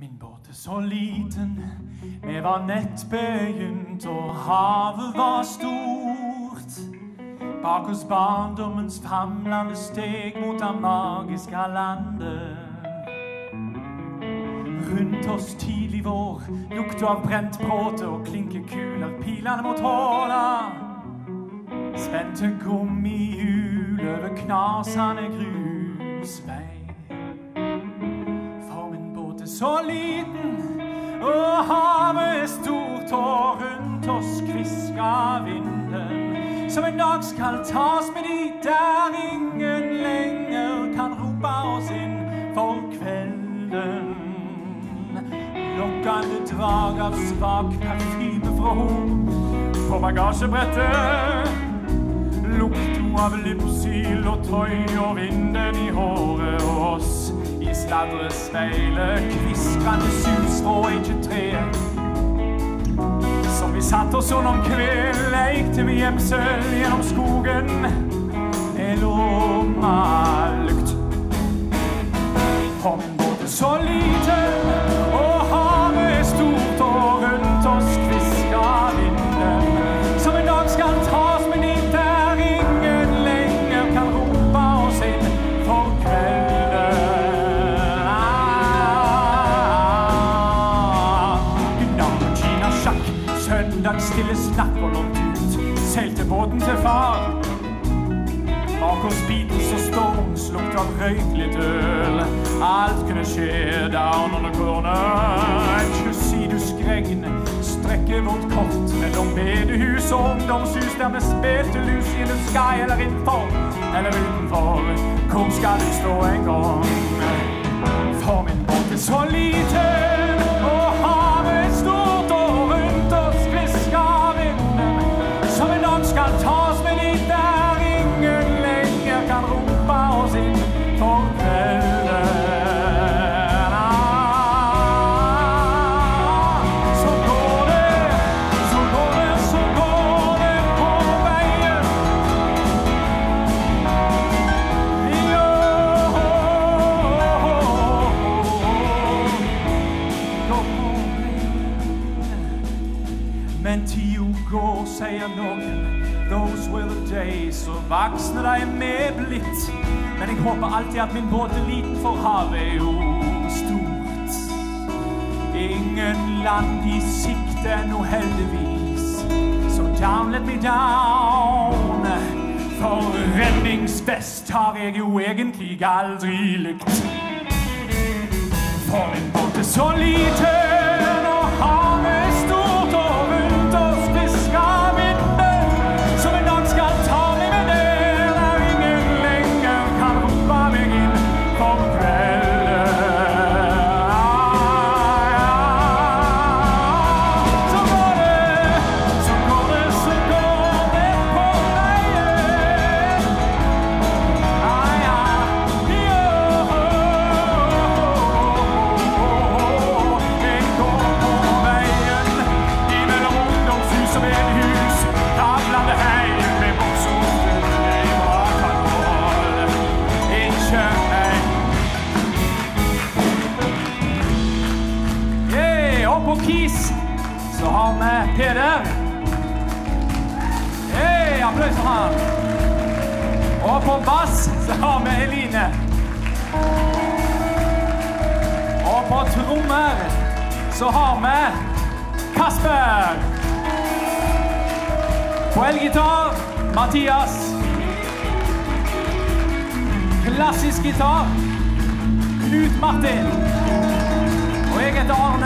Min båt er så liten, vi var nett begynt, og havet var stort. Bak oss barndommens famlende steg mot det magiske landet. Rundt oss tidlig vår, lukta av brent bråte og klinkekuler pilene mot håla. Spente gummihjul over knasende grusvei. Så liten, og havet er stort, og rundt oss kvisker vinden. Som en dag skal tas med dit der ingen lenger kan rope oss inn for kvelden. Lokkende drag av svak parfyme fra henne på bagasjebrettet. Lukta av lipsyl og tøy og vinden i håret og oss i sladrespeilet. Kviskrende sus fra E23. Som vi satt oss under om kveld, lekte vi gjemsel gjennom skogen. En lommelukt. For min båt så liten, Seilte båten til far. Bak oss Beatles og Stones lukta av litt øl. Alt kunne skje down on the corner. En kysidusregn strekker vårt kort mellom bedehus og ungdomshus der vi spilte lus in the sky eller innenfor eller utenfor. Hvor skal vi stå en gang? Noen. Those were the days. Og voksne de er med blitt. Men jeg håper alltid at min båt er liten, for havet er jo stort. Ingen land i sikte nå, heldigvis. Så down, let me down. For redningsvest har jeg jo egentlig aldri likt. For min båt er så liten, på Kis så har vi Peder. Hey, applaus for han. Og på bass så har vi Eline. Og på trommer så har vi Kasper. På elgitar Mathias. Klassisk gitar Knut Martin. Og jeg heter Arne.